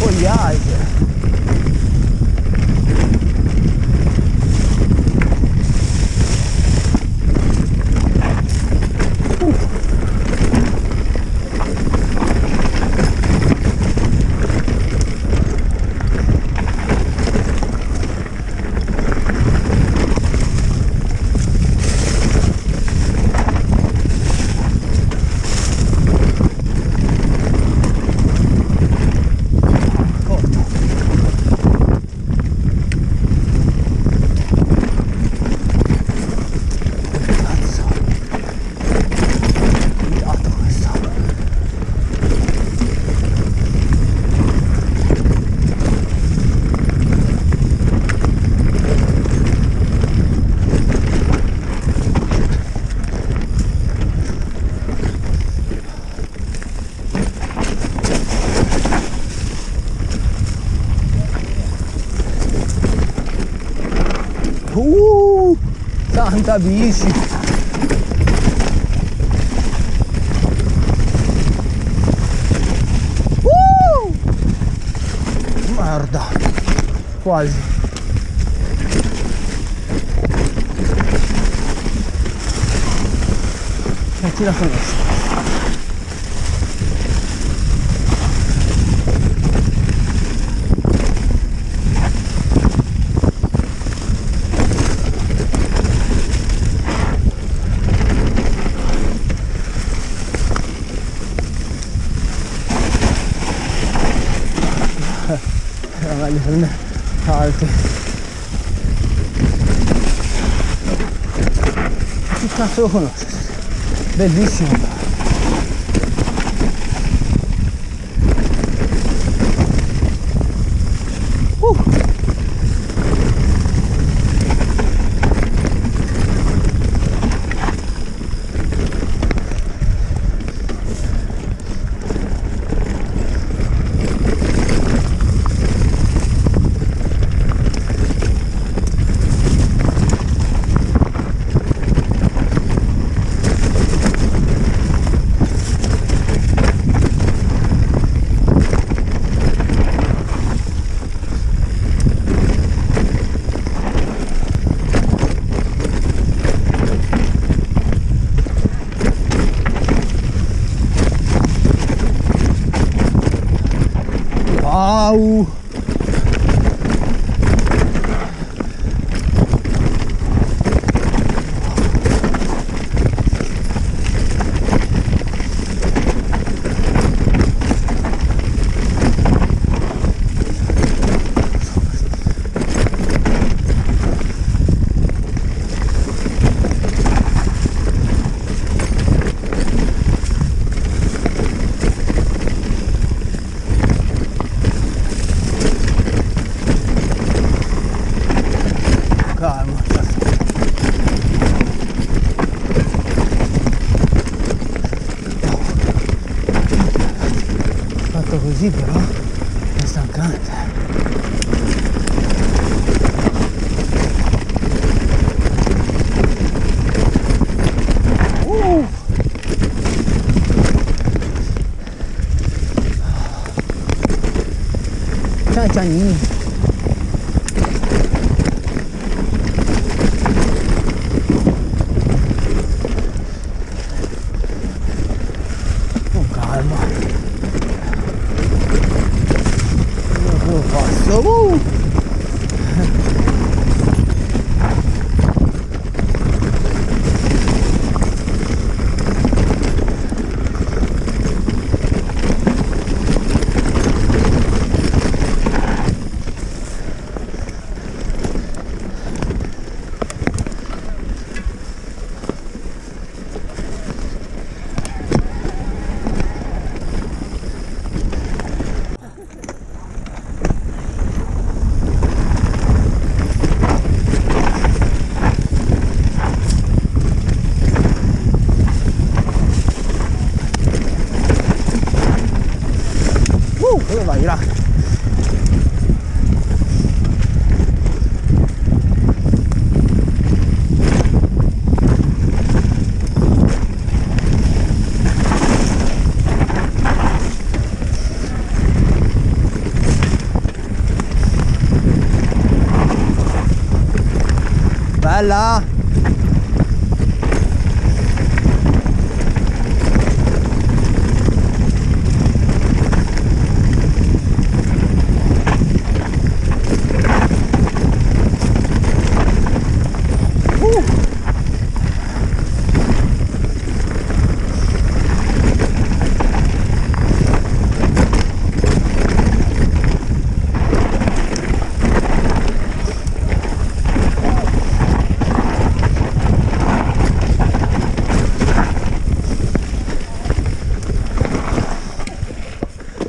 folhagem. arranca bicho. Uh! Merda. Quase. Retira a cabeça. ahalilerine tarifi. Dikkatli okunur. Belliysin onlar. visível, no? Questa canta. Uh! tchau, tchau. 아니라 빨라